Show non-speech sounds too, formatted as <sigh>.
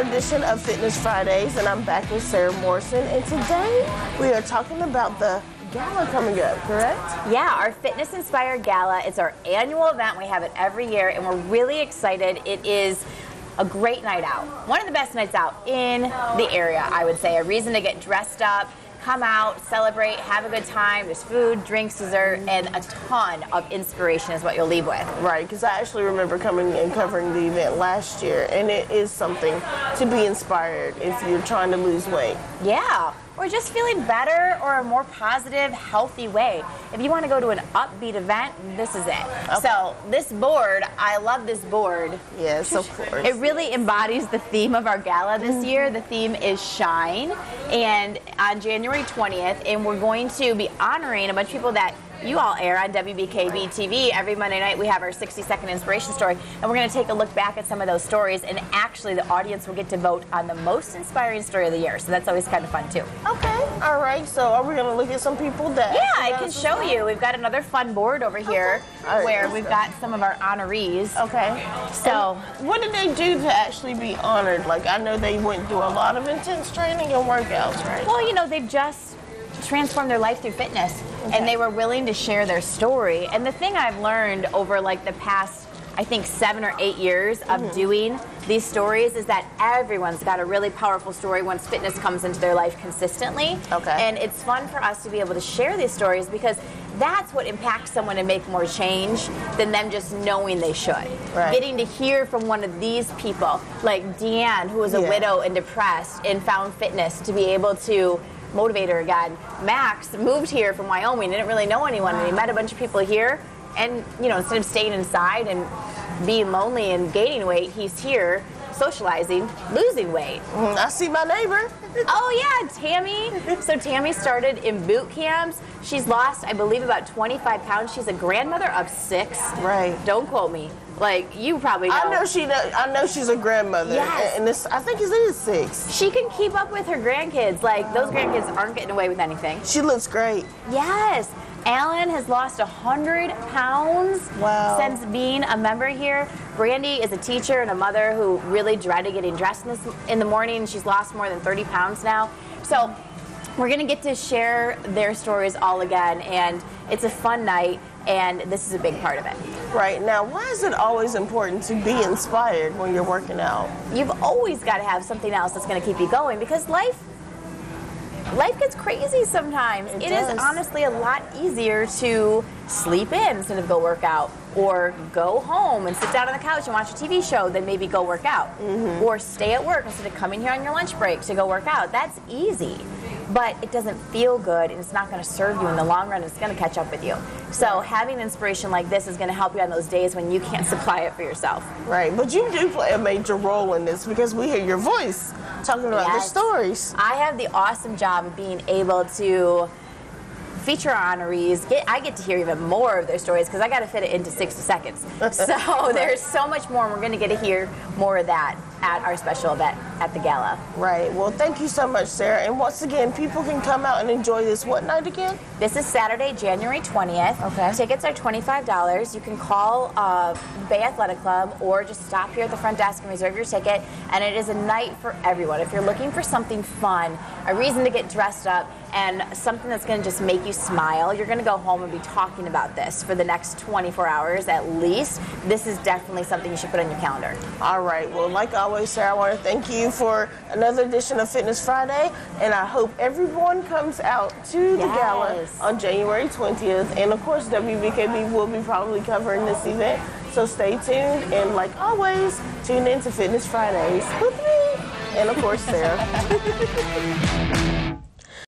another edition of Fitness Fridays, and I'm back with Sarah Morrison. And today we are talking about the gala coming up, correct? Yeah, our Fitness Inspired Gala. It's our annual event. We have it every year, and we're really excited. It is a great night out. One of the best nights out in the area, I would say. A reason to get dressed up, come out, celebrate, have a good time. There's food, drinks, dessert, and a ton of inspiration is what you'll leave with. Right, because I actually remember coming and covering the event last year, and it is something to be inspired if you're trying to lose weight. Yeah, or just feeling better or a more positive, healthy way. If you want to go to an upbeat event, this is it. Okay. So this board, I love this board. Yes, of course. It really embodies the theme of our gala this mm-hmm. year. The theme is shine, and on January 20th, and we're going to be honoring a bunch of people that you all air on WBKB TV every Monday night. We have our 60 second inspiration story, and we're going to take a look back at some of those stories. And actually, the audience will get to vote on the most inspiring story of the year. So that's always kind of fun too. Okay, all right. So are we going to look at some people that? Yeah, I can show you. We've got another fun board over here okay. right, where we've got some of our honorees. Okay. So and what did they do to actually be honored? Like I know they went through a lot of intense training and workouts, right? Well, you know they've just transformed their life through fitness okay. and they were willing to share their story. And the thing I've learned over like the past I think seven or eight years of mm-hmm. doing these stories is that everyone's got a really powerful story once fitness comes into their life consistently. Okay. And it's fun for us to be able to share these stories because that's what impacts someone to make more change than them just knowing they should. Right. Getting to hear from one of these people, like Deanne, who was a yeah. widow and depressed and found fitness to be able to motivator again. Max moved here from Wyoming, didn't really know anyone, and he met a bunch of people here. And you know, instead of staying inside and being lonely and gaining weight, he's here socializing, losing weight. I see my neighbor. oh yeah, Tammy. So Tammy started in boot camps. She's lost, I believe, about 25 pounds. She's a grandmother of six. Right. Don't quote me. Like you probably know. I know she. I know she's a grandmother. Yes. And this, I think it is six. She can keep up with her grandkids. Like those grandkids aren't getting away with anything. She looks great. Yes. Alan has lost 100 pounds wow. since being a member here. Brandy is a teacher and a mother who really dreaded getting dressed in, this, in the morning. She's lost more than 30 pounds now. So we're going to get to share their stories all again, and it's a fun night, and this is a big part of it. Right. Now, why is it always important to be inspired when you're working out? You've always got to have something else that's going to keep you going because life life gets crazy sometimes. It, it is honestly a lot easier to sleep in instead of go work out, or go home and sit down on the couch and watch a TV show than maybe go work out, mm-hmm. or stay at work instead of coming here on your lunch break to go work out. That's easy but it doesn't feel good and it's not going to serve you in the long run. It's going to catch up with you. So having inspiration like this is going to help you on those days when you can't <laughs> supply it for yourself. Right, but you do play a major role in this because we hear your voice talking about yes. the stories. I have the awesome job of being able to feature honorees get I get to hear even more of their stories because I got to fit it into 60 seconds. <laughs> So <laughs> there's so much more, and we're going to get to hear more of that at our special event at the gala. Right. Well, thank you so much, Sarah. And once again, people can come out and enjoy this what night again? This is Saturday, January 20th. Okay. Tickets are $25. You can call uh, Bay Athletic Club or just stop here at the front desk and reserve your ticket. And it is a night for everyone. If you're looking for something fun, a reason to get dressed up, and something that's going to just make you smile, you're going to go home and be talking about this for the next 24 hours at least. This is definitely something you should put on your calendar. All right. Well, like always, Sarah, I want to thank you for another edition of Fitness Friday, and I hope everyone comes out to the yes. gala on January 20th. And of course, WBKB will be probably covering this event. So stay tuned, and like always, tune in to Fitness Fridays with me, and of course, Sarah. <laughs>